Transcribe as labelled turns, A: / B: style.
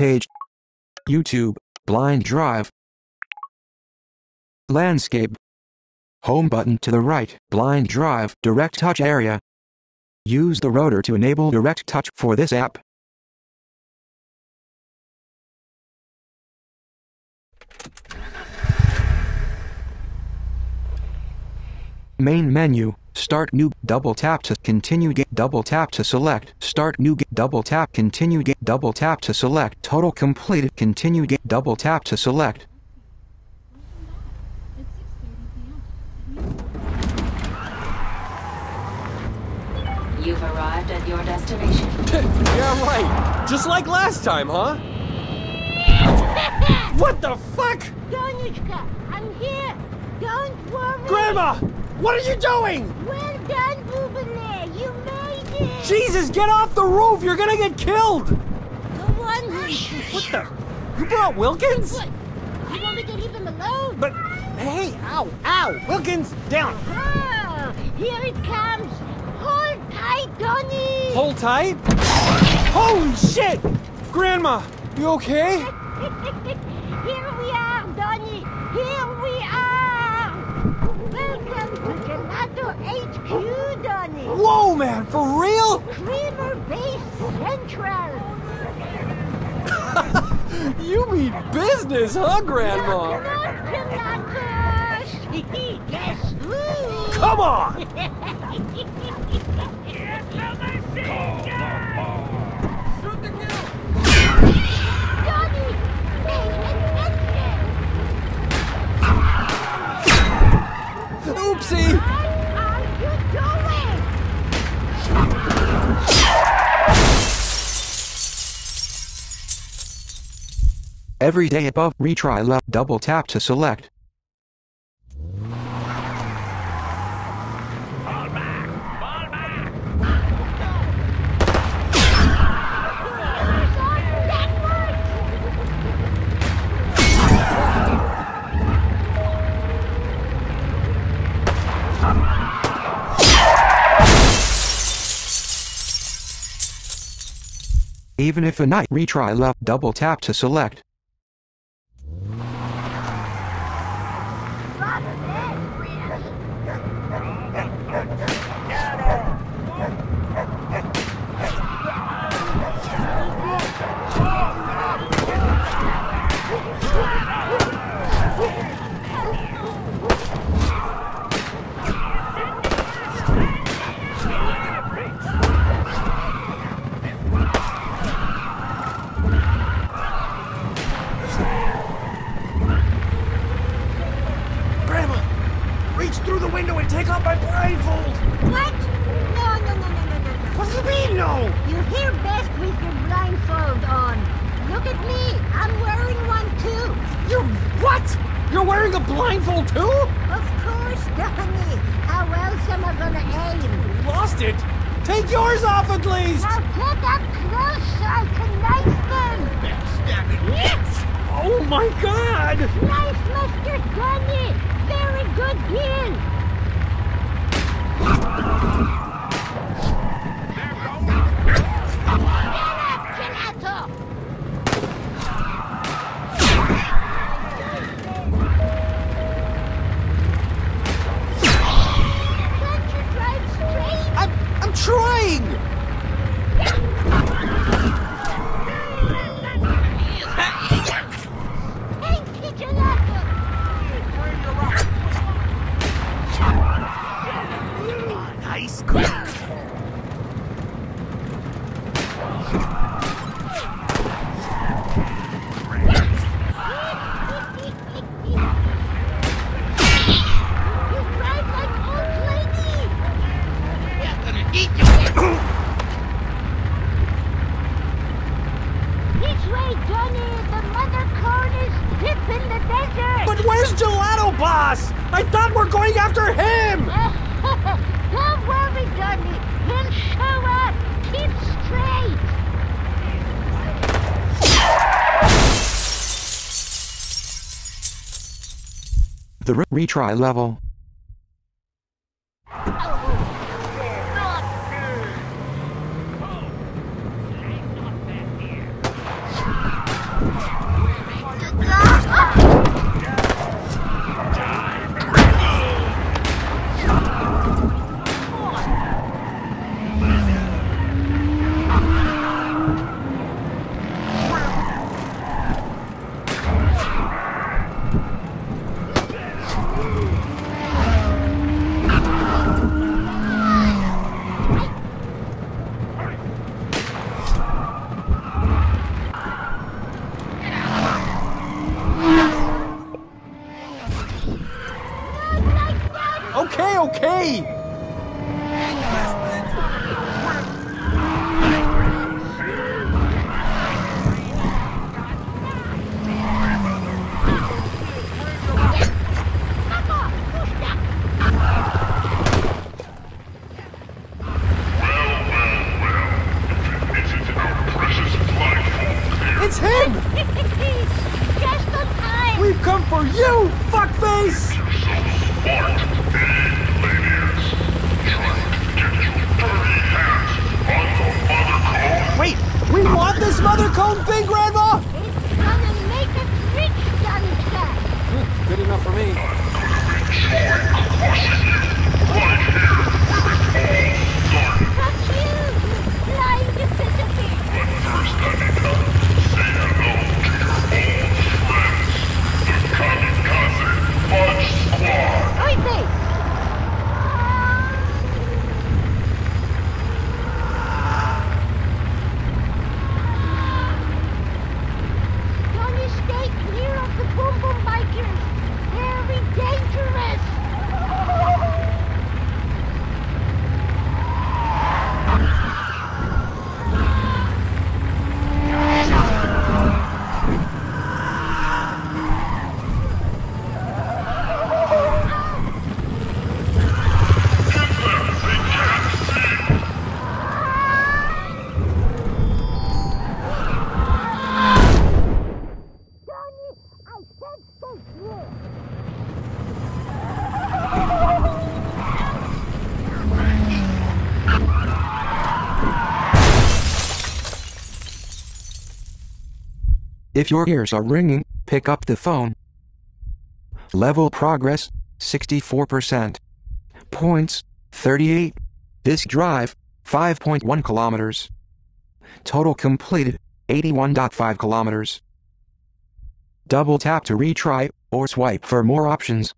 A: page. YouTube, blind drive. Landscape. Home button to the right, blind drive, direct touch area. Use the rotor to enable direct touch for this app. Main menu, start new, double tap to continue game, double tap to select, start new game, double tap continue game, double tap to select, total completed, continue game, double tap to select.
B: You've arrived at your destination.
C: yeah, right. Just like last time, huh? what the fuck?
D: Donishka, I'm here. Don't worry.
C: Grandma! What are you doing?
D: Well done, Bubale. You made it.
C: Jesus, get off the roof! You're gonna get killed!
D: Go on,
C: What the? You brought Wilkins?
D: What? You want me to leave him alone?
C: But, hey, ow, ow! Wilkins, down!
D: Oh, here it comes. Hold tight, Donny.
C: Hold tight! Holy shit! Grandma, you okay?
D: here we are, Donny. Here we are. Welcome to Gelato HQ, Donny.
C: Whoa, man, for real?
D: Creamer Base Central.
C: You mean business, huh, Grandma?
D: Guess who?
C: Come on!
A: Every day above retry left double tap to select. Even if a knight retry left double tap to select.
C: Grandma, reach through the window and take off my blindfold!
D: What? No, no, no, no, no, no, no.
C: What do you mean, no?
D: You hear best with your blindfold on. Look at me. I'm wearing one too.
C: You what? You're wearing a blindfold too?
D: Of course, Donny. How else am I gonna aim?
C: Lost it? Take yours off at least!
D: Now get up close so I can knife them. Yes!
C: Oh my god!
D: Nice, Mr. Donny. Very good deal. This way, Johnny. The mother corn is deep in the desert.
C: But where's Gelato Boss? I thought we're going after him!
D: Don't worry, Johnny. He'll show up. Keep straight.
A: The re- retry level. If your ears are ringing, pick up the phone. Level progress 64%. Points 38. Disk drive 5.1 kilometers. Total completed 81.5 kilometers. Double tap to retry or swipe for more options.